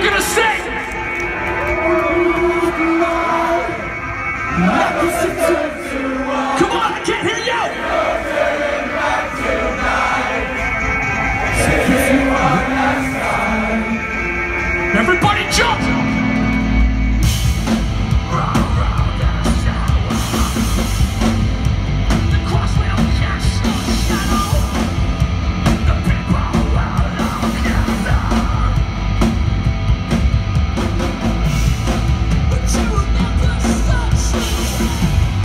You're gonna sing. you